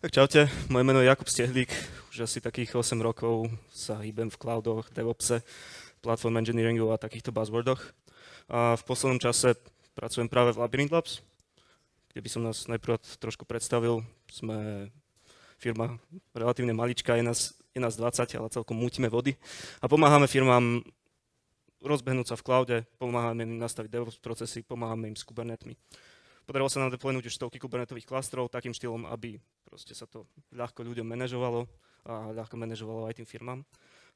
Tak čaute, moje meno je Jakub Stehlík, už asi takých 8 rokov sa hýbem v cloudoch, DevOpse, platform engineeringu a takýchto buzzwordoch. A v poslednom čase pracujem práve v Labyrinth Labs, kde by som nás najprv trošku predstavil. Sme firma relatívne maličká, je nás, je nás 20, ale celkom mutíme vody. A pomáhame firmám rozbehnúť sa v cloude, pomáhame im nastaviť DevOps procesy, pomáhame im s Kubernetmi. Podarilo sa nám deploynúť už stovky kubernetových klastrov takým štýlom, aby proste sa to ľahko ľuďom manažovalo a ľahko manažovalo aj tým firmám.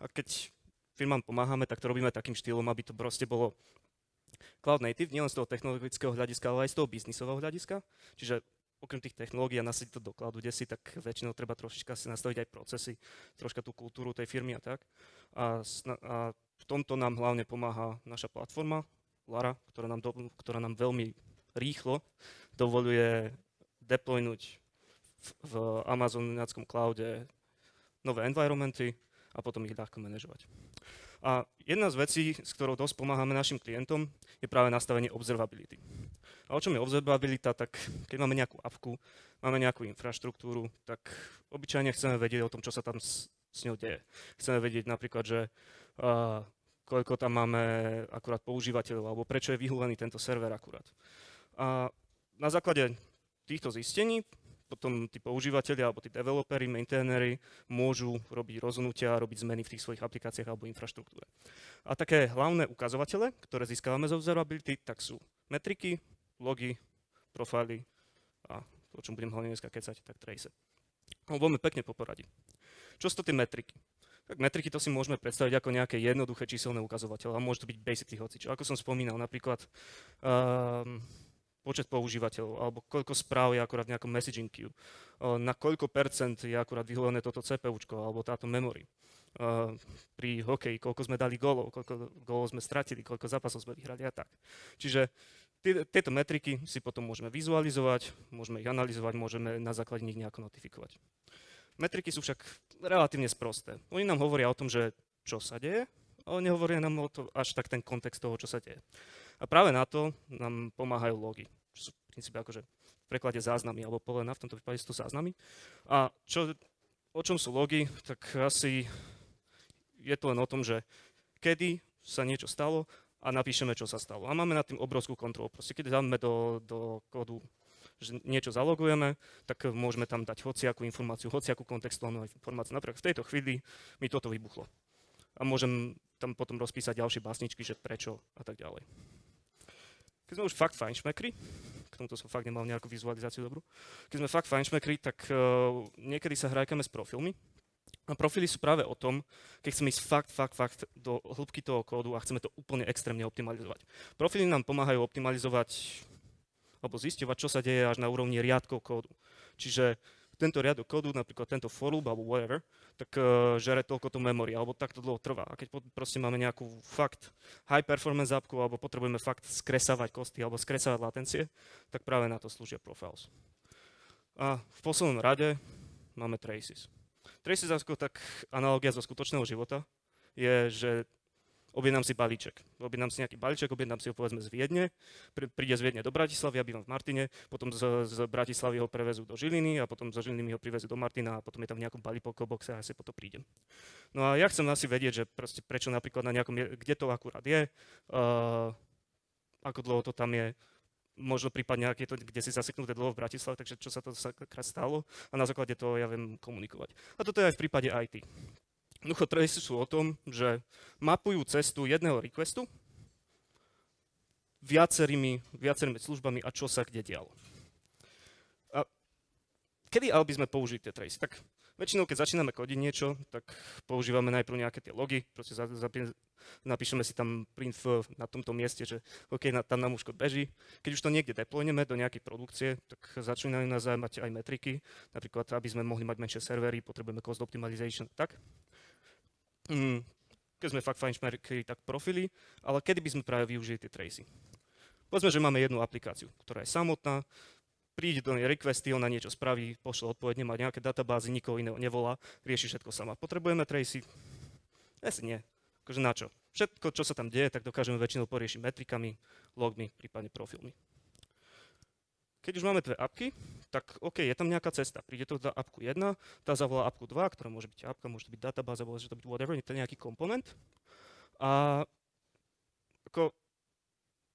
A keď firmám pomáhame, tak to robíme takým štýlom, aby to proste bolo cloud native, nielen z toho technologického hľadiska, ale aj z toho biznisového hľadiska. Čiže okrem tých technológií a nasadiť to do cloudu si, tak väčšinou treba trošička si nastaviť aj procesy, troška tú kultúru tej firmy a tak. A, a v tomto nám hlavne pomáha naša platforma Lara, ktorá nám, do, ktorá nám veľmi rýchlo dovoluje deploynúť v, v Amazonáckom cloude nové environmenty a potom ich ľahko manažovať. A jedna z vecí, s ktorou dosť pomáhame našim klientom, je práve nastavenie observability. A o čom je observabilita, tak keď máme nejakú apku, máme nejakú infraštruktúru, tak obyčajne chceme vedieť o tom, čo sa tam s, s ňou deje. Chceme vedieť napríklad, že uh, koľko tam máme akurát používateľov, alebo prečo je vyhúlený tento server akurát. A na základe týchto zistení potom tí používateľi alebo tí developeri, maintainery môžu robiť rozhodnutia a robiť zmeny v tých svojich aplikáciách alebo infraštruktúre. A také hlavné ukazovatele, ktoré získavame z observability, tak sú metriky, logy, profily a o čom budem hlavne dneska kecať, tak trace. No, veľmi pekne po. Čo sú to tie metriky? Tak metriky to si môžeme predstaviť ako nejaké jednoduché číselné ukazovateľe a môže to byť basically hocičo. Ako som spomínal, napríklad um, počet používateľov, alebo koľko správ je akurát v nejakom messaging queue, na koľko percent je akurát vyholené toto CPUčko alebo táto memory. Pri hokeji, koľko sme dali golov, koľko golov sme stratili, koľko zápasov sme vyhrali a tak. Čiže tieto metriky si potom môžeme vizualizovať, môžeme ich analyzovať, môžeme na základe nich nejako notifikovať. Metriky sú však relatívne sprosté. Oni nám hovoria o tom, že čo sa deje, ale nehovoria nám o to až tak ten kontext toho, čo sa deje. A práve na to nám pomáhajú logy, čo sú v princípe akože v preklade záznamy, alebo polená, v tomto prípade sú to záznamy. A čo, o čom sú logy, tak asi je to len o tom, že kedy sa niečo stalo a napíšeme, čo sa stalo. A máme nad tým obrovskú kontrolu. Proste keď dáme do, do kódu, že niečo zalogujeme, tak môžeme tam dať hociakú informáciu, hociakú kontextuálnu informáciu. Napríklad v tejto chvíli mi toto vybuchlo. A môžem tam potom rozpísať ďalšie básničky, že prečo a tak ďalej. Keď sme už fakt fajnšmekri, k tomuto som fakt nemal nejakú vizualizáciu dobrú, keď sme fakt fajnšmekri, tak uh, niekedy sa hrajkame s profilmi. A profily sú práve o tom, keď chceme ísť fakt, fakt, fakt do hĺbky toho kódu a chceme to úplne extrémne optimalizovať. Profily nám pomáhajú optimalizovať alebo zisťovať, čo sa deje až na úrovni riadkov kódu. Čiže tento riadok kódu, napríklad tento for loop alebo whatever, tak uh, žere toľko to memory, alebo takto dlho trvá. A keď proste máme nejakú fakt high performance appku, alebo potrebujeme fakt skresávať kosty, alebo skresávať latencie, tak práve na to slúžia profiles. A v poslednom rade máme traces. Traces ako tak analogia zo skutočného života je, že objednám si balíček. Objednám si nejaký balíček, objednám si ho povedzme z Viedne, príde z Viedne do Bratislavy, ja bývam v Martine, potom z, z Bratislavy ho prevezú do Žiliny a potom zo Žiliny ho privezú do Martina a potom je tam v nejakom balípokoboxe a asi potom prídem. No a ja chcem asi vedieť, že proste prečo napríklad na nejakom, kde to akurát je, uh, ako dlho to tam je, možno prípadne, ak je to kde si zaseknuté dlho v Bratislave, takže čo sa to stalo a na základe toho ja viem komunikovať. A toto je aj v prípade IT. Jednoducho tracy sú o tom, že mapujú cestu jedného requestu viacerými, viacerými službami a čo sa kde dialo. A kedy ale by sme použili tie tracy? Tak väčšinou, keď začíname kodiť niečo, tak používame najprv nejaké tie logy, proste za, za, napíšeme si tam print na tomto mieste, že OK, na, tam nám už kod beží. Keď už to niekde deployneme do nejakej produkcie, tak začínajú nás zaujímať aj metriky, napríklad, aby sme mohli mať menšie servery, potrebujeme cost optimization, tak mm, keď sme fakt fajnšmerkeri, tak profily, ale kedy by sme práve využili tie tracy. Povedzme, že máme jednu aplikáciu, ktorá je samotná, príde do nej requesty, ona niečo spraví, pošle odpoveď, nemá nejaké databázy, nikoho iného nevolá, rieši všetko sama. Potrebujeme tracy? Asi nie. Akože na čo? Všetko, čo sa tam deje, tak dokážeme väčšinou poriešiť metrikami, logmi, prípadne profilmi. Keď už máme dve apky, tak OK, je tam nejaká cesta. Príde to do apku 1, tá zavolá apku 2, ktorá môže byť apka, môže to byť databáza, môže to byť whatever, je to nejaký komponent. A ako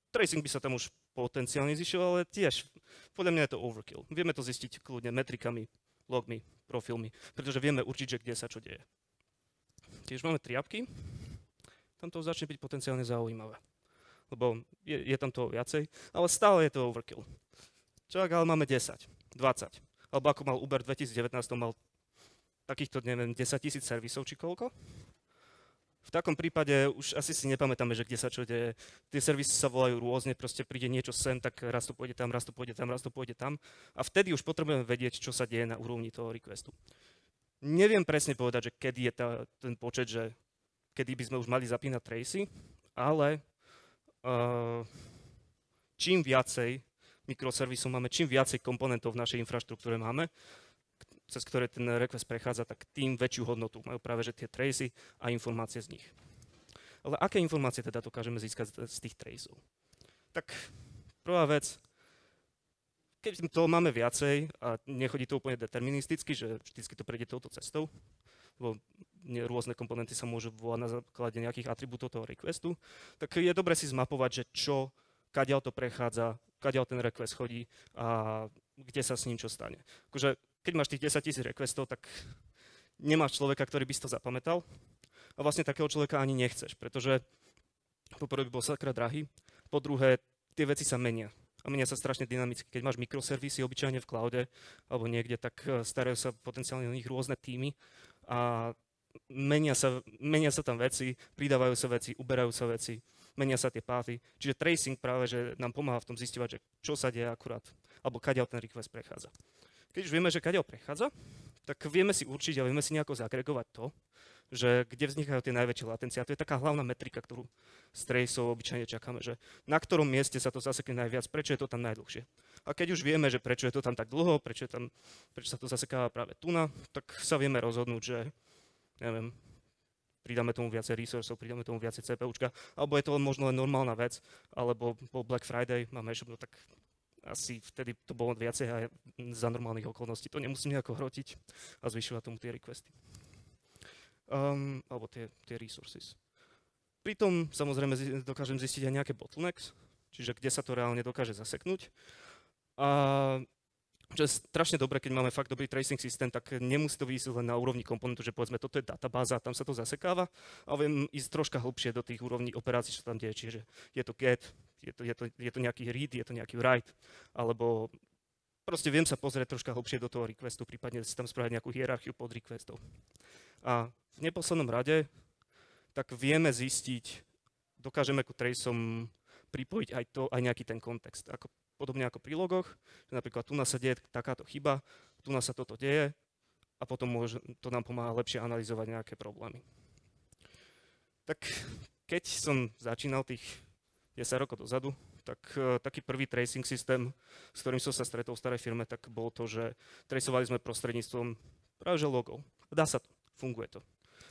tracing by sa tam už potenciálne zišiel, ale tiež podľa mňa je to overkill. Vieme to zistiť kľudne metrikami, logmi, profilmi, pretože vieme určiť, že kde sa čo deje. Tiež máme tri apky, tam to začne byť potenciálne zaujímavé. Lebo je, je tam toho viacej, ale stále je to overkill. Čo ak ale máme 10, 20, alebo ako mal Uber v 2019, mal takýchto, neviem, 10 tisíc servisov či koľko? V takom prípade už asi si nepamätáme, že kde sa čo deje. Tie servisy sa volajú rôzne, proste príde niečo sem, tak raz to pôjde tam, raz to pôjde tam, raz to pôjde tam. A vtedy už potrebujeme vedieť, čo sa deje na úrovni toho requestu. Neviem presne povedať, že kedy je tá, ten počet, že kedy by sme už mali zapínať tracy, ale uh, čím viacej mikroservisov máme, čím viacej komponentov v našej infraštruktúre máme, cez ktoré ten request prechádza, tak tým väčšiu hodnotu majú práve že tie tracy a informácie z nich. Ale aké informácie teda dokážeme získať z tých traceov? Tak prvá vec, keď to máme viacej a nechodí to úplne deterministicky, že vždycky to prejde touto cestou, lebo rôzne komponenty sa môžu volať na základe nejakých atribútov toho requestu, tak je dobre si zmapovať, že čo, kadiaľ to prechádza, kadiaľ ten request chodí a kde sa s ním čo stane. Akože keď máš tých 10 tisíc requestov, tak nemáš človeka, ktorý by si to zapamätal a vlastne takého človeka ani nechceš, pretože poprvé by bol sakra drahý, po druhé tie veci sa menia a menia sa strašne dynamicky. Keď máš mikroservisy obyčajne v cloude alebo niekde, tak e, starajú sa potenciálne o nich rôzne týmy a menia sa, menia sa tam veci, pridávajú sa veci, uberajú sa veci, menia sa tie páthy. Čiže tracing práve, že nám pomáha v tom zistovať, že čo sa deje akurát, alebo kadiaľ ten request prechádza. Keď už vieme, že kadiaľ prechádza, tak vieme si určiť a vieme si nejako zagregovať to, že kde vznikajú tie najväčšie latencie. A to je taká hlavná metrika, ktorú z traceov obyčajne čakáme, že na ktorom mieste sa to zasekne najviac, prečo je to tam najdlhšie. A keď už vieme, že prečo je to tam tak dlho, prečo, je tam, prečo sa to zasekáva práve tu tak sa vieme rozhodnúť, že neviem, pridáme tomu viacej resursov, pridáme tomu viacej CPUčka, alebo je to možno len normálna vec, alebo po Black Friday máme ešte, no tak asi vtedy to bolo viacej aj za normálnych okolností. To nemusím nejako hrotiť a zvyšovať tomu tie requesty. Um, alebo tie, tie resources. Pritom samozrejme dokážem zistiť aj nejaké bottlenecks, čiže kde sa to reálne dokáže zaseknúť. A čo je strašne dobré, keď máme fakt dobrý tracing systém, tak nemusí to výjsť len na úrovni komponentu, že povedzme, toto je databáza, tam sa to zasekáva, ale viem ísť troška hlbšie do tých úrovní operácií, čo tam deje. Čiže je to get, je to, je to, je to nejaký read, je to nejaký write, alebo proste viem sa pozrieť troška hlbšie do toho requestu, prípadne si tam spraviť nejakú hierarchiu pod requestov. A v neposlednom rade, tak vieme zistiť, dokážeme ku traceom pripojiť aj to, aj nejaký ten kontext. Ako podobne ako pri logoch, že napríklad tu nás sa deje takáto chyba, tu nás sa toto deje a potom môže, to nám pomáha lepšie analyzovať nejaké problémy. Tak keď som začínal tých 10 rokov dozadu, tak uh, taký prvý tracing systém, s ktorým som sa stretol v starej firme, tak bolo to, že tracovali sme prostredníctvom práve že logov. Dá sa to, funguje to.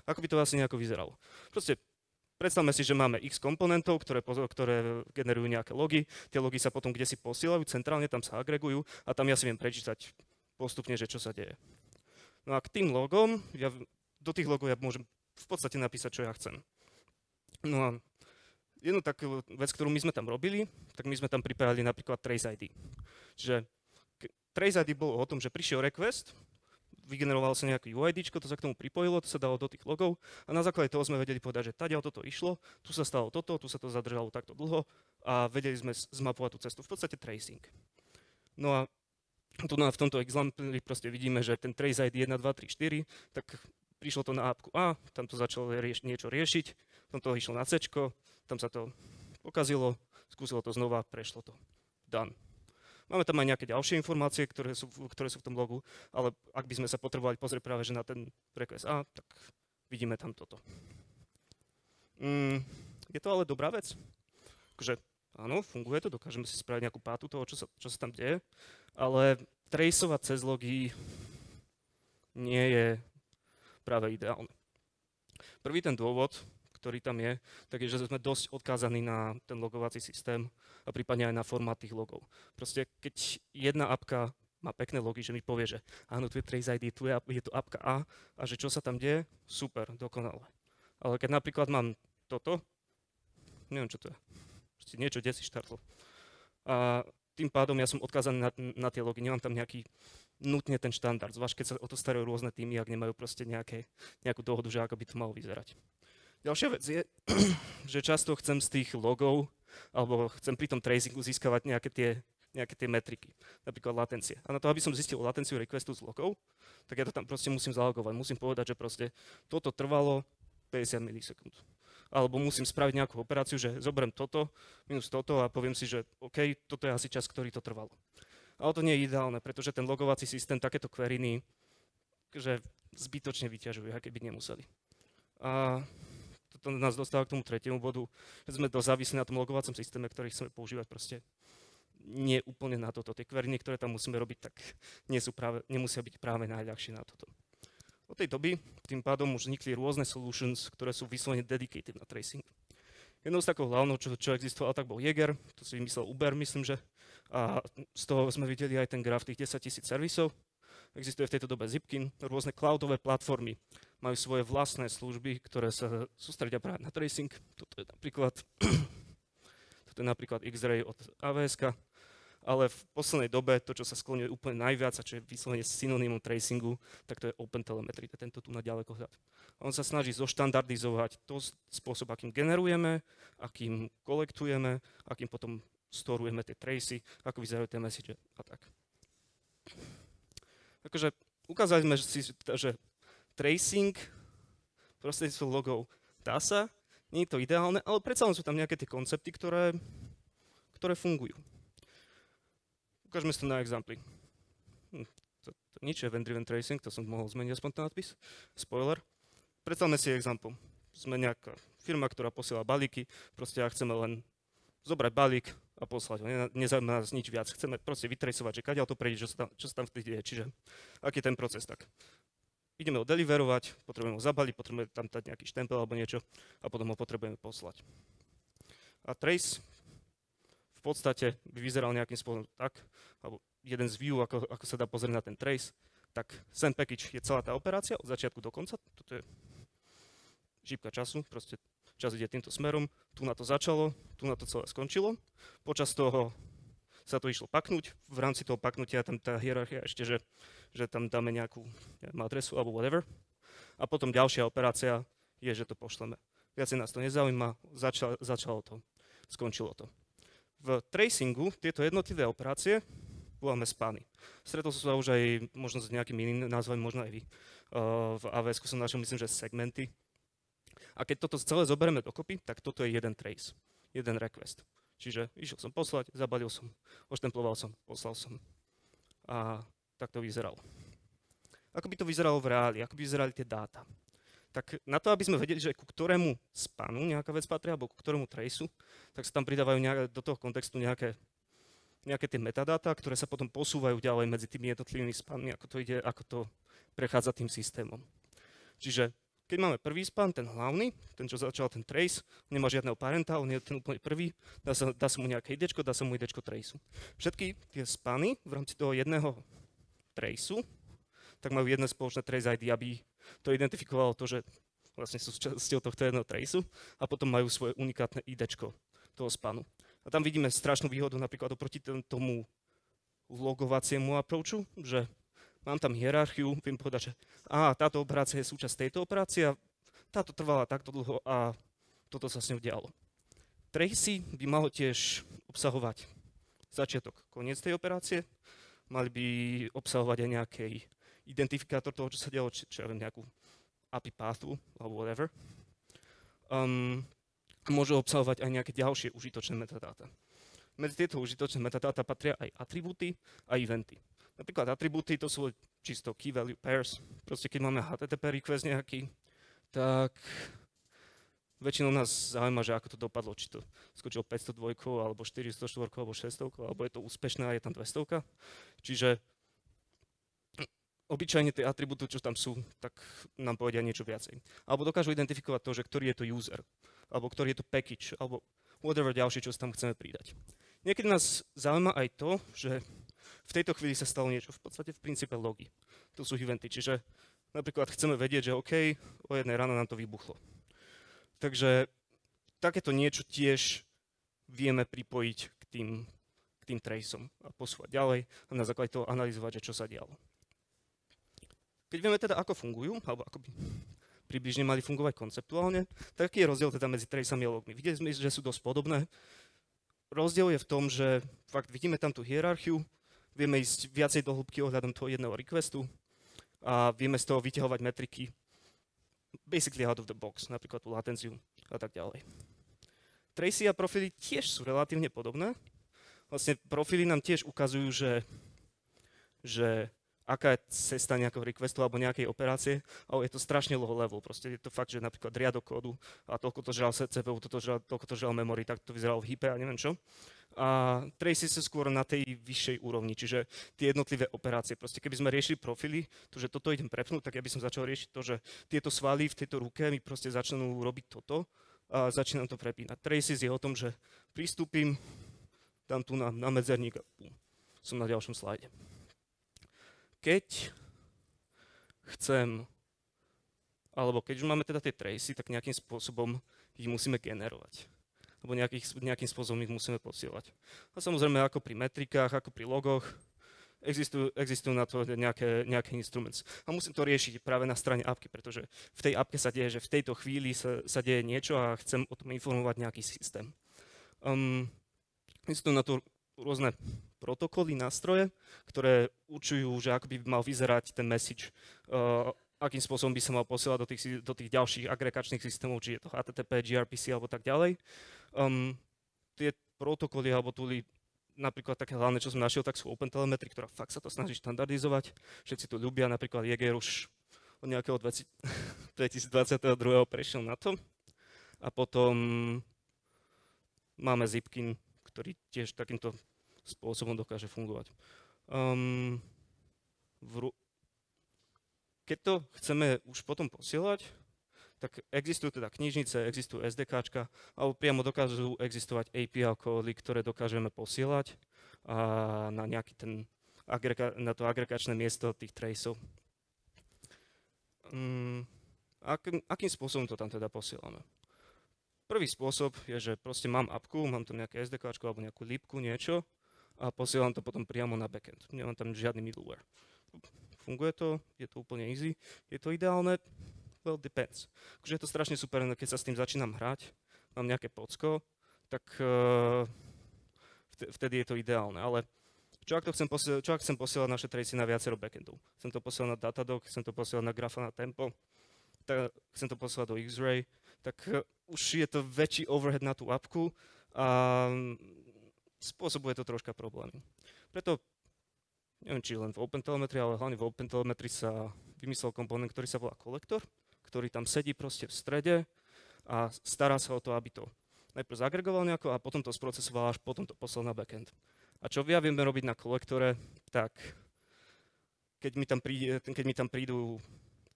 Ako by to vlastne nejako vyzeralo? Proste Predstavme si, že máme x komponentov, ktoré, ktoré generujú nejaké logy. Tie logy sa potom kde si posielajú, centrálne tam sa agregujú a tam ja si viem prečítať postupne, že čo sa deje. No a k tým logom, ja, do tých logov ja môžem v podstate napísať, čo ja chcem. No a jednu takú vec, ktorú my sme tam robili, tak my sme tam pripravili napríklad Trace ID. Čiže Trace ID bolo o tom, že prišiel request, vygenerovalo sa nejaké UID, to sa k tomu pripojilo, to sa dalo do tých logov a na základe toho sme vedeli povedať, že tady toto išlo, tu sa stalo toto, tu sa to zadržalo takto dlho a vedeli sme zmapovať tú cestu. V podstate tracing. No a tu na, v tomto exempli proste vidíme, že ten trace ID 1, 2, 3, 4, tak prišlo to na appku A, tam to začalo rieš, niečo riešiť, potom to išlo na C, tam sa to pokazilo, skúsilo to znova, prešlo to. Done. Máme tam aj nejaké ďalšie informácie, ktoré sú, ktoré sú v tom logu, ale ak by sme sa potrebovali pozrieť práve že na ten request A, tak vidíme tam toto. Mm, je to ale dobrá vec? Takže áno, funguje to, dokážeme si spraviť nejakú pátu toho, čo sa, čo sa tam deje, ale traceovať cez logy nie je práve ideálne. Prvý ten dôvod, ktorý tam je, tak je, že sme dosť odkázaní na ten logovací systém a prípadne aj na formát tých logov. Proste keď jedna apka má pekné logy, že mi povie, že áno, tu je Trace ID, tu je, je to apka A a že čo sa tam deje, super, dokonale. Ale keď napríklad mám toto, neviem čo to je, Proste niečo si štartlo. A tým pádom ja som odkázaný na, na tie logy, nemám tam nejaký nutne ten štandard, zvlášť keď sa o to starajú rôzne týmy, ak nemajú proste nejaké, nejakú dohodu, že ako by to malo vyzerať. Ďalšia vec je, že často chcem z tých logov, alebo chcem pri tom tracingu získavať nejaké tie, nejaké tie metriky, napríklad latencie. A na to, aby som zistil latenciu requestu z logov, tak ja to tam proste musím zalogovať. Musím povedať, že proste toto trvalo 50 milisekúnd. Alebo musím spraviť nejakú operáciu, že zoberiem toto minus toto a poviem si, že OK, toto je asi čas, ktorý to trvalo. Ale to nie je ideálne, pretože ten logovací systém takéto queryny že zbytočne vyťažujú, aké by nemuseli. A toto nás dostáva k tomu tretiemu bodu, že sme to závislí na tom logovacom systéme, ktorý chceme používať proste nie úplne na toto. Tie queryny, ktoré tam musíme robiť, tak nie sú práve, nemusia byť práve najľahšie na toto. Od tej doby tým pádom už vznikli rôzne solutions, ktoré sú vyslovene dedicated na tracing. Jednou z takých hlavnou, čo, čo existoval, tak bol Jaeger, to si vymyslel Uber, myslím, že. A z toho sme videli aj ten graf tých 10 tisíc servisov. Existuje v tejto dobe Zipkin, rôzne cloudové platformy majú svoje vlastné služby, ktoré sa sústredia práve na tracing. Toto je napríklad, toto je napríklad X-Ray od AWS, ale v poslednej dobe to, čo sa skloňuje úplne najviac a čo je vyslovene synonymom tracingu, tak to je OpenTelemetry, to je tento tu na ďalekohľad. On sa snaží zoštandardizovať to spôsob, akým generujeme, akým kolektujeme, akým potom storujeme tie tracy, ako vyzerajú tie message a tak. Akože ukázali sme si, že tracing prostredníctvom logov dá sa, nie je to ideálne, ale predsa len sú tam nejaké tie koncepty, ktoré, ktoré fungujú. Ukážeme si to na exampli. Hm, to, to nič, event-driven tracing, to som mohol zmeniť aspoň ten nadpis. Spoiler. Predstavme si example. Sme nejaká firma, ktorá posiela balíky, proste ja chceme len zobrať balík a poslať ho. Nezaujíma nás nič viac. Chceme proste vytresovať, že kadeľ to prejde, čo sa tam, čo sa tam vtedy deje. Čiže aký je ten proces tak. Ideme ho deliverovať, potrebujeme ho zabaliť, potrebujeme tam dať nejaký štempel alebo niečo a potom ho potrebujeme poslať. A trace v podstate by vyzeral nejakým spôsobom tak, alebo jeden z view, ako, ako sa dá pozrieť na ten trace, tak send package je celá tá operácia od začiatku do konca. Toto je žípka času, proste čas ide týmto smerom, tu na to začalo, tu na to celé skončilo. Počas toho sa to išlo paknúť, v rámci toho paknutia tam tá hierarchia ešte, že, že tam dáme nejakú neviem, adresu alebo whatever. A potom ďalšia operácia je, že to pošleme. Viacej nás to nezaujíma, začalo, začalo to, skončilo to. V tracingu tieto jednotlivé operácie voláme spany. Stretol som sa už aj možno s nejakými inými názvami, možno aj vy. V AWS som našiel, myslím, že segmenty. A keď toto celé zoberieme dokopy, tak toto je jeden trace, jeden request. Čiže išiel som poslať, zabalil som, oštemploval som, poslal som. A tak to vyzeralo. Ako by to vyzeralo v reáli, ako by vyzerali tie dáta tak na to, aby sme vedeli, že ku ktorému spanu nejaká vec patrí, alebo ku ktorému traceu, tak sa tam pridávajú nejak, do toho kontextu nejaké, nejaké tie metadáta, ktoré sa potom posúvajú ďalej medzi tými jednotlivými spanmi, ako to ide, ako to prechádza tým systémom. Čiže keď máme prvý span, ten hlavný, ten, čo začal ten trace, nemá žiadneho parenta, on je ten úplne prvý, dá sa, dá sa mu nejaké idečko, dá sa mu idečko traceu. Všetky tie spany v rámci toho jedného traceu tak majú jedné spoločné trace ID, aby to identifikovalo to, že vlastne sú časťou tohto jedného traceu a potom majú svoje unikátne ID toho spanu. A tam vidíme strašnú výhodu napríklad oproti tomu logovaciemu approachu, že mám tam hierarchiu, viem povedať, že á, táto operácia je súčasť tejto operácie a táto trvala takto dlho a toto sa s ňou dialo. Tracy by malo tiež obsahovať začiatok, koniec tej operácie, mali by obsahovať aj nejakej identifikátor toho, čo sa dialo, či, čo ja viem, nejakú API pathu alebo whatever. Um, môže obsahovať aj nejaké ďalšie užitočné metadáta. Medzi tieto užitočné metadáta patria aj atribúty a eventy. Napríklad atribúty to sú čisto key value pairs. Proste keď máme HTTP request nejaký, tak väčšinou nás zaujíma, že ako to dopadlo, či to skočilo 502 alebo 404 alebo 600 alebo je to úspešné a je tam 200. Čiže obyčajne tie atribúty, čo tam sú, tak nám povedia niečo viacej. Alebo dokážu identifikovať to, že ktorý je to user, alebo ktorý je to package, alebo whatever ďalšie, čo tam chceme pridať. Niekedy nás zaujíma aj to, že v tejto chvíli sa stalo niečo, v podstate v princípe logy. To sú eventy, čiže napríklad chceme vedieť, že OK, o jednej ráno nám to vybuchlo. Takže takéto niečo tiež vieme pripojiť k tým, k tým traceom a posúvať ďalej a na základe toho analyzovať, že čo sa dialo. Keď vieme teda, ako fungujú, alebo ako by približne mali fungovať konceptuálne, tak aký je rozdiel teda medzi traceami a logmi? Videli sme, že sú dosť podobné. Rozdiel je v tom, že fakt vidíme tam tú hierarchiu, vieme ísť viacej do hĺbky ohľadom toho jedného requestu a vieme z toho vyťahovať metriky basically out of the box, napríklad tú latenciu a tak ďalej. Tracy a profily tiež sú relatívne podobné. Vlastne profily nám tiež ukazujú, že, že aká je cesta nejakého requestu alebo nejakej operácie, ale je to strašne low level. Proste je to fakt, že napríklad riadok kódu a toľko to žral CPU, toto žral, toľko to žral memory, tak to vyzeralo v hype a neviem čo. A tracy sú skôr na tej vyššej úrovni, čiže tie jednotlivé operácie. Proste keby sme riešili profily, to, že toto idem prepnúť, tak ja by som začal riešiť to, že tieto svaly v tejto ruke mi proste začnú robiť toto a začínam to prepínať. Traces je o tom, že pristúpim, dám tu na, na medzerník a som na ďalšom slajde keď chcem, alebo keď už máme teda tie tracy, tak nejakým spôsobom ich musíme generovať. Alebo nejakých, nejakým spôsobom ich musíme posielať. A samozrejme, ako pri metrikách, ako pri logoch, existujú, existujú na to nejaké, nejaké instruments. A musím to riešiť práve na strane apky, pretože v tej apke sa deje, že v tejto chvíli sa, sa deje niečo a chcem o tom informovať nejaký systém. Um, existujú na to rôzne protokoly, nástroje, ktoré určujú, že ako by mal vyzerať ten message, uh, akým spôsobom by sa mal posielať do tých, do tých ďalších agregačných systémov, či je to HTTP, gRPC alebo tak ďalej. Um, tie protokoly alebo tooly, napríklad také hlavné, čo som našiel, tak sú OpenTelemetry, ktorá fakt sa to snaží štandardizovať. Všetci to ľubia, napríklad Jaeger už od nejakého 20, 2022. prešiel na to. A potom máme Zipkin, ktorý tiež takýmto spôsobom dokáže fungovať. Um, v, keď to chceme už potom posielať, tak existujú teda knižnice, existujú SDK, alebo priamo dokážu existovať API kódy, ktoré dokážeme posielať a na, nejaký ten agrega- na to agregačné miesto tých traceov. Um, ak, akým spôsobom to tam teda posielame? Prvý spôsob je, že proste mám apku, mám tam nejaké SDK alebo nejakú lípku, niečo a posielam to potom priamo na backend. Nemám tam žiadny middleware. Funguje to, je to úplne easy. Je to ideálne? Well, depends. Akože je to strašne super, keď sa s tým začínam hrať, mám nejaké pocko, tak uh, vtedy je to ideálne. Ale čo ak, to chcem čo ak chcem posielať naše tracy na viacero backendov? Chcem to posielať na Datadog, chcem to posielať na Grafana Tempo, tak chcem to posielať do X-Ray, tak uh, už je to väčší overhead na tú apku a spôsobuje to troška problémy. Preto, neviem či len v OpenTelemetry, ale hlavne v OpenTelemetry sa vymyslel komponent, ktorý sa volá kolektor, ktorý tam sedí proste v strede a stará sa o to, aby to najprv zagregoval nejako a potom to sprocesoval, až potom to poslal na backend. A čo ja vieme robiť na kolektore, tak keď mi tam, príde, keď mi tam prídu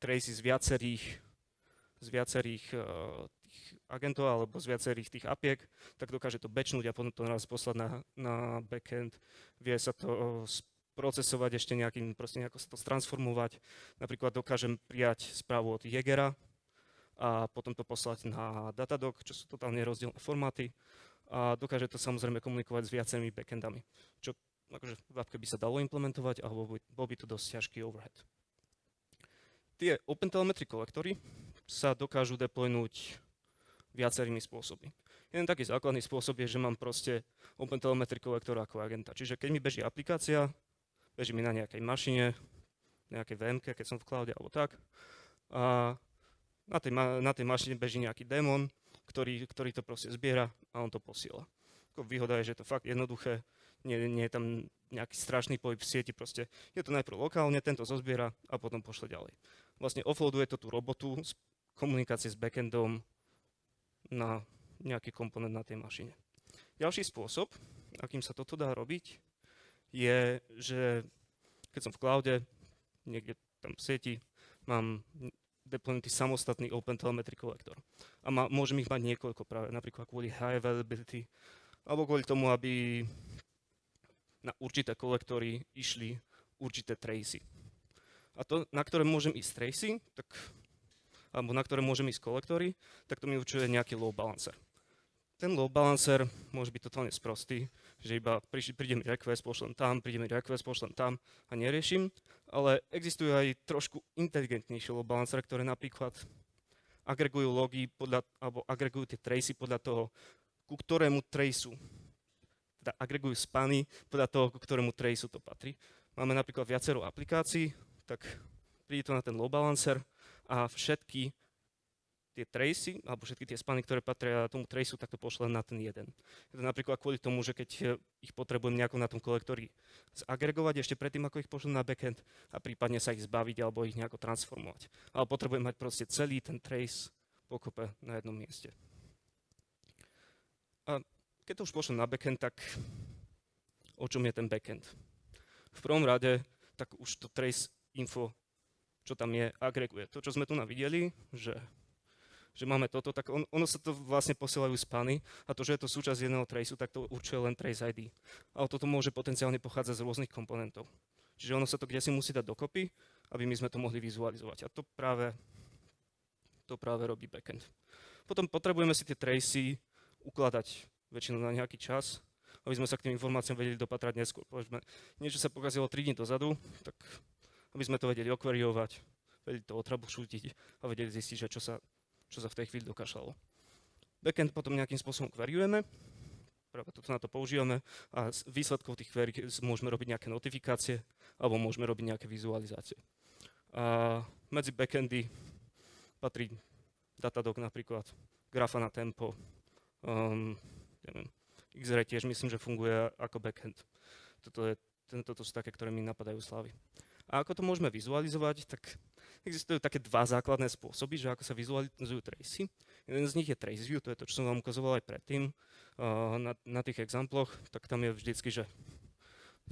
tracy z viacerých, z viacerých uh, tých agentov alebo z viacerých tých apiek, tak dokáže to batchnúť a potom to raz poslať na, na backend. Vie sa to procesovať ešte nejakým, proste nejako sa to transformovať. Napríklad dokážem prijať správu od Jegera a potom to poslať na Datadog, čo sú totálne rozdielne formáty. A dokáže to samozrejme komunikovať s viacerými backendami, čo akože v appke by sa dalo implementovať, alebo bol by to dosť ťažký overhead. Tie OpenTelemetry kolektory sa dokážu deploynúť viacerými spôsobmi. Jeden taký základný spôsob je, že mám proste OpenTelemetry kolektor ako agenta. Čiže keď mi beží aplikácia, beží mi na nejakej mašine, nejakej VMK, keď som v cloude alebo tak, a na tej, na tej mašine beží nejaký démon, ktorý, ktorý to proste zbiera a on to posiela. Výhoda je, že je to fakt jednoduché, nie, nie je tam nejaký strašný pohyb v sieti, proste je to najprv lokálne, tento zozbiera a potom pošle ďalej. Vlastne offloaduje to tú robotu z komunikácie s backendom na nejaký komponent na tej mašine. Ďalší spôsob, akým sa toto dá robiť, je, že keď som v cloude, niekde tam v sieti, mám deploynutý samostatný Open Telemetry Collector. A má, môžem ich mať niekoľko práve, napríklad kvôli high availability, alebo kvôli tomu, aby na určité kolektory išli určité tracy. A to, na ktoré môžem ísť tracy, tak, alebo na ktoré môžem ísť kolektory, tak to mi určuje nejaký load balancer. Ten load balancer môže byť totálne sprostý, že iba príde mi request, pošlem tam, príde mi request, pošlem tam a neriešim, ale existujú aj trošku inteligentnejšie load balancer, ktoré napríklad agregujú logy podľa, alebo agregujú tie tracy podľa toho, ku ktorému tracu teda agregujú spany podľa toho, ku ktorému tracu to patrí. Máme napríklad viacero aplikácií, tak príde to na ten load balancer a všetky tie tracy, alebo všetky tie spany, ktoré patria tomu tracu, tak to pošle na ten jeden. Je to napríklad kvôli tomu, že keď eh, ich potrebujem nejako na tom kolektori zagregovať ešte predtým, ako ich pošlem na backend a prípadne sa ich zbaviť alebo ich nejako transformovať. Ale potrebujem mať proste celý ten trace pokope na jednom mieste. A keď to už pošlem na backend, tak o čom je ten backend? V prvom rade, tak už to trace info, čo tam je, agreguje. To, čo sme tu navideli, že že máme toto, tak on, ono sa to vlastne posielajú spany a to, že je to súčasť jedného traceu, tak to určuje len trace ID. Ale toto môže potenciálne pochádzať z rôznych komponentov. Čiže ono sa to kde si musí dať dokopy, aby my sme to mohli vizualizovať. A to práve, to práve robí backend. Potom potrebujeme si tie tracy ukladať väčšinou na nejaký čas, aby sme sa k tým informáciám vedeli dopatrať neskôr. Povedzme, niečo sa pokazilo 3 dní dozadu, tak aby sme to vedeli okveriovať, vedeli to otrabušutiť a vedeli zistiť, že čo sa čo sa v tej chvíli dokašľalo. Backend potom nejakým spôsobom queryujeme, práve toto na to používame a z výsledkov tých query môžeme robiť nejaké notifikácie alebo môžeme robiť nejaké vizualizácie. A medzi backendy patrí Datadog napríklad, Grafana Tempo, um, neviem, Xray tiež myslím, že funguje ako backend. Toto, je, toto sú také, ktoré mi napadajú slavy. A ako to môžeme vizualizovať, tak existujú také dva základné spôsoby, že ako sa vizualizujú tracy. Jeden z nich je trace view, to je to, čo som vám ukazoval aj predtým na, na tých exemploch, tak tam je vždycky, že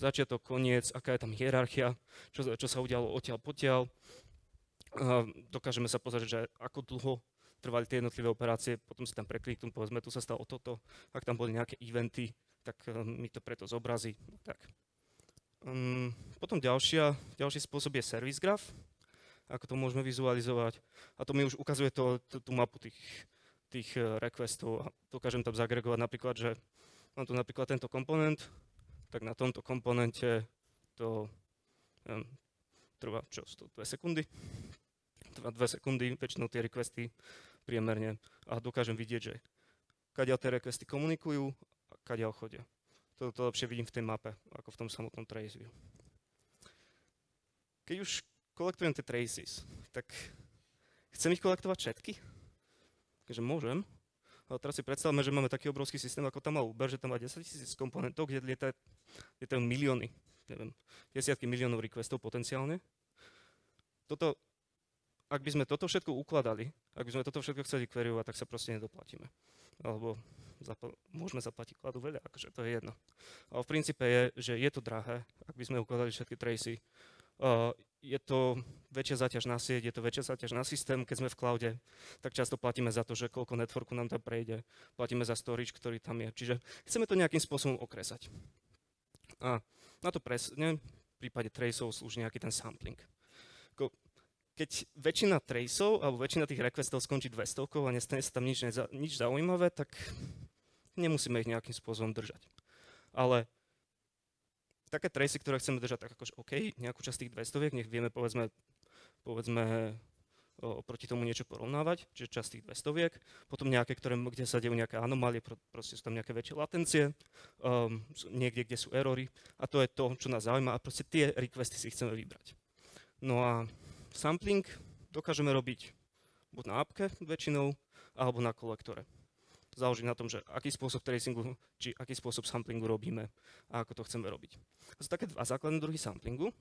začiatok, koniec, aká je tam hierarchia, čo, čo sa udialo odtiaľ potiaľ. Dokážeme sa pozrieť, že ako dlho trvali tie jednotlivé operácie, potom si tam prekliknú, povedzme, tu sa stalo toto, ak tam boli nejaké eventy, tak mi to preto zobrazí. Tak. Um, potom ďalšia, ďalší spôsob je service graph, ako to môžeme vizualizovať. A to mi už ukazuje to, to, tú mapu tých, tých eh, requestov a dokážem tam zagregovať napríklad, že mám tu napríklad tento komponent, tak na tomto komponente to um, trvá čo, 102 sekundy. Trvá 2 sekundy, väčšinou tie requesty priemerne a dokážem vidieť, že kadiaľ tie requesty komunikujú a kadiaľ chodia to, to lepšie vidím v tej mape, ako v tom samotnom trace. Keď už kolektujem tie traces, tak chcem ich kolektovať všetky? Takže môžem, ale teraz si predstavme, že máme taký obrovský systém, ako tam má Uber, že tam má 10 tisíc komponentov, kde lietajú milióny, neviem, desiatky miliónov requestov potenciálne. Toto, ak by sme toto všetko ukladali, ak by sme toto všetko chceli queryovať, tak sa proste nedoplatíme. Alebo zapl- môžeme zaplatiť kladu veľa, akože to je jedno. Ale v princípe je, že je to drahé, ak by sme ukladali všetky tracy. Uh, je to väčšia záťaž na sieť, je to väčšia záťaž na systém, keď sme v cloude, tak často platíme za to, že koľko networku nám tam prejde, platíme za storage, ktorý tam je. Čiže chceme to nejakým spôsobom okresať. A na to presne v prípade traceov slúži nejaký ten sampling. Keď väčšina traceov alebo väčšina tých requestov skončí 200 a nestane sa tam nič, neza, nič zaujímavé, tak nemusíme ich nejakým spôsobom držať. Ale také tracy, ktoré chceme držať, tak akože OK, nejakú časť tých 200 nech vieme povedzme, povedzme oproti tomu niečo porovnávať, čiže časť tých 200 potom nejaké, ktoré, kde sa dejú nejaké anomálie, proste sú tam nejaké väčšie latencie, um, niekde, kde sú erory a to je to, čo nás zaujíma a proste tie requesty si chceme vybrať. No a sampling dokážeme robiť buď na appke väčšinou, alebo na kolektore záleží na tom, že aký spôsob tracingu, či aký spôsob samplingu robíme a ako to chceme robiť. To sú také dva základné druhy samplingu.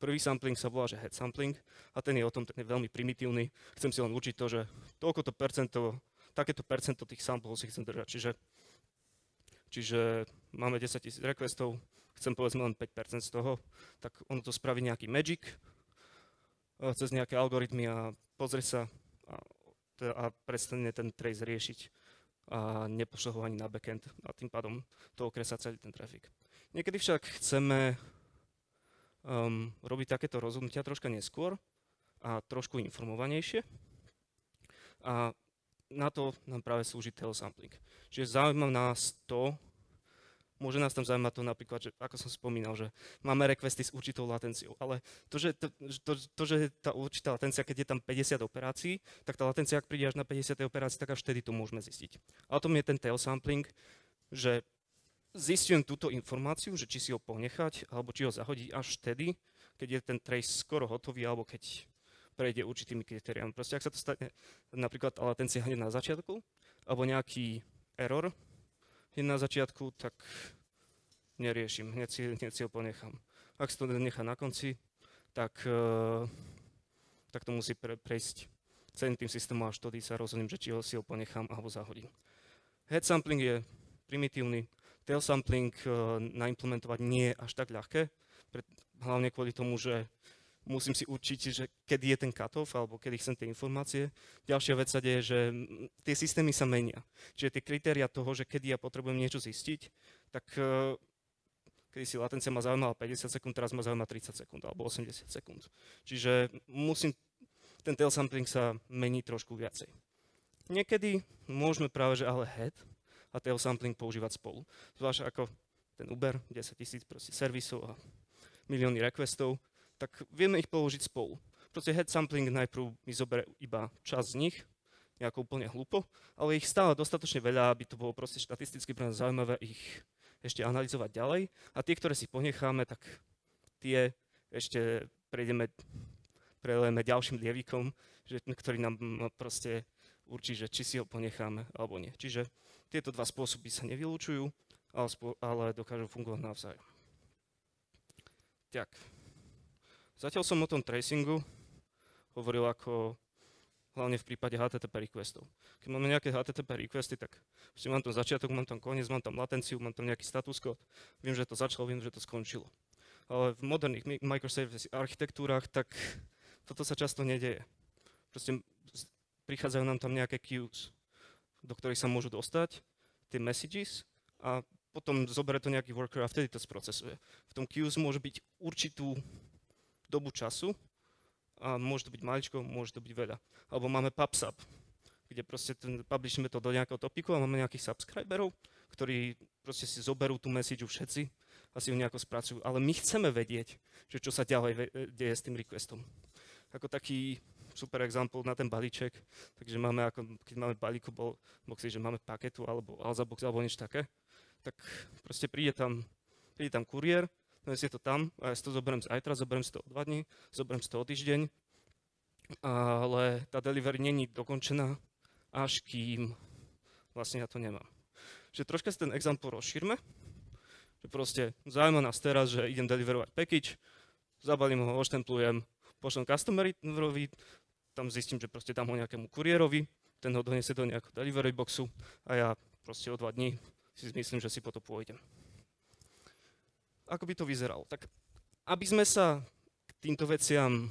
Prvý sampling sa volá, že head sampling a ten je o tom, ten je veľmi primitívny. Chcem si len určiť to, že toľko to percento, takéto percento tých samplov si chcem držať. Čiže, čiže máme 10 tisíc requestov, chcem povedzme len 5% z toho, tak ono to spraví nejaký magic cez nejaké algoritmy a pozrie sa a, a prestane ten trace riešiť a nepošle ho ani na backend a tým pádom to okresá celý ten trafik. Niekedy však chceme um, robiť takéto rozhodnutia troška neskôr a trošku informovanejšie. A na to nám práve slúži tail sampling. Čiže zaujíma nás to, môže nás tam zaujímať to napríklad, že ako som spomínal, že máme requesty s určitou latenciou, ale to, že, to, to, to, že tá určitá latencia, keď je tam 50 operácií, tak tá latencia, ak príde až na 50 operácií, tak až vtedy to môžeme zistiť. A o tom je ten tail sampling, že zistujem túto informáciu, že či si ho ponechať, alebo či ho zahodiť až vtedy, keď je ten trace skoro hotový, alebo keď prejde určitými kritériami. Proste ak sa to stane napríklad latencia hneď na začiatku, alebo nejaký error, na začiatku, tak neriešim, hneď si, hneď si ho ponechám. Ak si to nechá na konci, tak, uh, tak to musí pre, prejsť celým tým systémom, až vtedy sa rozhodnem, že či ho si ho ponechám alebo zahodím. Head sampling je primitívny, tail sampling uh, naimplementovať nie je až tak ľahké, hlavne kvôli tomu, že musím si určiť, že kedy je ten cutoff, alebo kedy chcem tie informácie. Ďalšia vec sa deje, že tie systémy sa menia. Čiže tie kritéria toho, že kedy ja potrebujem niečo zistiť, tak uh, kedy si latencia ma zaujímala 50 sekúnd, teraz ma zaujíma 30 sekúnd alebo 80 sekúnd. Čiže musím, ten tail sampling sa mení trošku viacej. Niekedy môžeme práve, že ale head a tail sampling používať spolu. Zvlášť ako ten Uber, 10 tisíc servisov a milióny requestov, tak vieme ich použiť spolu. Proste head sampling najprv mi zoberie iba čas z nich, nejako úplne hlupo, ale ich stále dostatočne veľa, aby to bolo proste štatisticky pre nás zaujímavé ich ešte analyzovať ďalej. A tie, ktoré si ponecháme, tak tie ešte prejdeme, prelejeme ďalším lievikom, že, ktorý nám proste určí, že či si ho ponecháme alebo nie. Čiže tieto dva spôsoby sa nevylúčujú, ale, ale dokážu fungovať navzájom. Tak. Zatiaľ som o tom tracingu hovoril ako hlavne v prípade HTTP requestov. Keď máme nejaké HTTP requesty, tak mám tam začiatok, mám tam koniec, mám tam latenciu, mám tam nejaký status kód, viem, že to začalo, viem, že to skončilo. Ale v moderných microservice architektúrach, tak toto sa často nedeje. Proste prichádzajú nám tam nejaké queues, do ktorých sa môžu dostať tie messages a potom zoberie to nejaký worker a vtedy to sprocesuje. V tom queues môže byť určitú dobu času a môže to byť maličko, môže to byť veľa. Alebo máme PubSub, kde proste ten, publishíme to do nejakého topiku a máme nejakých subscriberov, ktorí proste si zoberú tú message všetci a si ju nejako spracujú. Ale my chceme vedieť, že čo sa ďalej deje s tým requestom. Ako taký super example na ten balíček, takže máme ako, keď máme balíku bol, boxy, že máme paketu alebo Alzabox alebo niečo také, tak proste príde tam, príde tam kuriér, dnes je to tam a ja si to zoberiem zajtra, zoberiem si to o dva dní, zoberiem si to o týždeň, ale tá delivery není dokončená, až kým vlastne ja to nemám. Že troška si ten example rozšírme, že proste zaujíma nás teraz, že idem deliverovať package, zabalím ho, oštemplujem, pošlem customerovi, tam zistím, že proste dám ho nejakému kuriérovi, ten ho donesie do nejakého delivery boxu a ja proste o dva dní si myslím, že si po to pôjdem ako by to vyzeralo. Tak aby sme sa k týmto veciam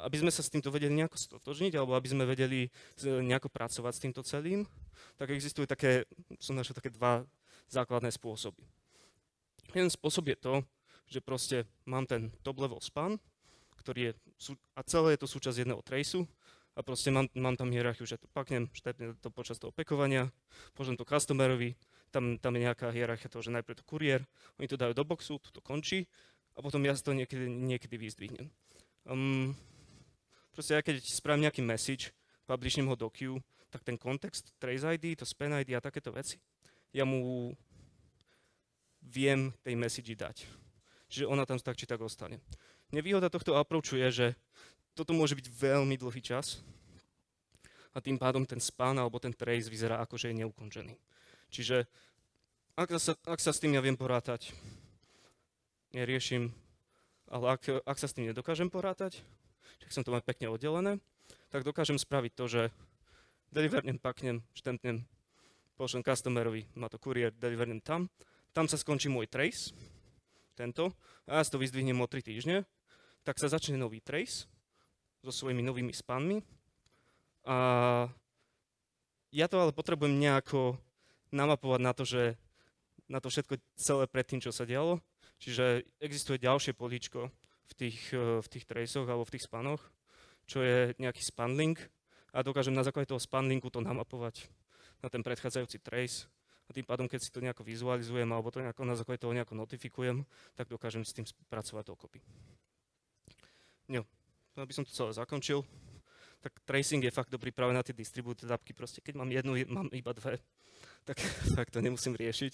aby sme sa s týmto vedeli nejako stotožniť, alebo aby sme vedeli nejako pracovať s týmto celým, tak existujú také, som našiel také dva základné spôsoby. Jeden spôsob je to, že proste mám ten top level span, ktorý je, a celé je to súčasť jedného traceu, a proste mám, mám tam hierarchiu, že to paknem, štepnem to počas toho pekovania, pošlem to customerovi, tam, tam je nejaká hierarchia toho, že najprv to kuriér, oni to dajú do boxu, to končí a potom ja to niekedy, niekedy vyzdvihnem. Um, proste ja keď spravím nejaký message, publishnem ho do queue, tak ten kontext, trace ID, to span ID a takéto veci, ja mu viem tej message dať. Čiže ona tam tak či tak ostane. Nevýhoda tohto approachu je, že toto môže byť veľmi dlhý čas a tým pádom ten span alebo ten trace vyzerá ako, že je neukončený. Čiže ak sa, ak sa s tým ja viem porátať, neriešim, ale ak, ak sa s tým nedokážem porátať, že chcem to mať pekne oddelené, tak dokážem spraviť to, že delivernem, paknem, štempnem, pošlem customerovi, má to kuriér, delivernem tam, tam sa skončí môj trace, tento, a ja si to vyzdvihnem o 3 týždne, tak sa začne nový trace so svojimi novými spanmi. A ja to ale potrebujem nejako namapovať na to, že na to všetko celé predtým, čo sa dialo. Čiže existuje ďalšie políčko v tých, eh, v tých traceoch alebo v tých spanoch, čo je nejaký spanlink a dokážem na základe toho spanlinku to namapovať na ten predchádzajúci trace a tým pádom, keď si to nejako vizualizujem alebo to nejako, na základe toho nejako notifikujem, tak dokážem s tým pracovať dokopy. Jo, aby som to celé zakončil, tak tracing je fakt dobrý práve na tie distributed appky, proste keď mám jednu, mám iba dve, tak fakt to nemusím riešiť.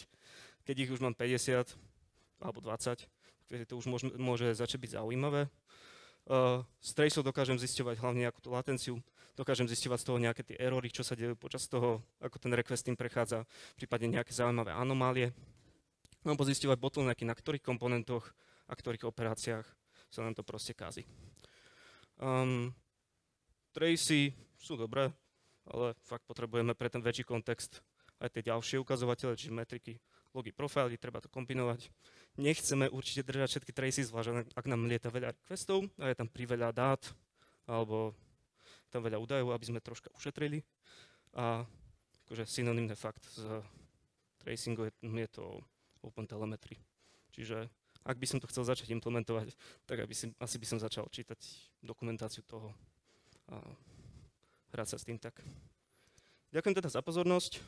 Keď ich už mám 50 alebo 20, tak to už môže, môže začať byť zaujímavé. Uh, z traceov dokážem zisťovať hlavne nejakú tú latenciu, dokážem zisťovať z toho nejaké tie erory, čo sa dejú počas toho, ako ten request tým prechádza, prípadne nejaké zaujímavé anomálie, alebo zisťovať bottlenecky na ktorých komponentoch a ktorých operáciách sa nám to proste kazí. Um, tracy sú dobré, ale fakt potrebujeme pre ten väčší kontext aj tie ďalšie ukazovatele, čiže metriky, logy, profily, treba to kombinovať. Nechceme určite držať všetky tracy, zvlášť ak nám lieta veľa requestov a je tam priveľa dát, alebo tam veľa údajov, aby sme troška ušetrili. A akože synonymné fakt s tracingu je, je to OpenTelemetry. Čiže ak by som to chcel začať implementovať, tak aby si, asi by som začal čítať dokumentáciu toho a hrať sa s tým tak. Ďakujem teda za pozornosť.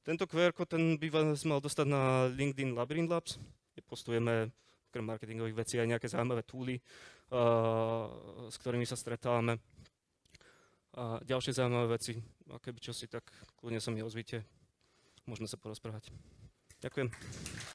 Tento QR ten by vás mal dostať na LinkedIn Labyrinth Labs, postujeme okrem marketingových vecí aj nejaké zaujímavé túly, uh, s ktorými sa stretávame. A ďalšie zaujímavé veci, a keby čo si, tak kľudne sa mi ozvite, môžeme sa porozprávať. Ďakujem.